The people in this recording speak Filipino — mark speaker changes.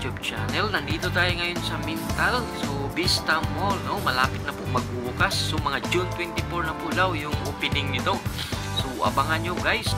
Speaker 1: YouTube channel. Nandito tayo ngayon sa Mintal, so Vista Mall, no? Malapit na po magbubukas. So mga June 24 na po daw yung opening nito. So abangan nyo guys.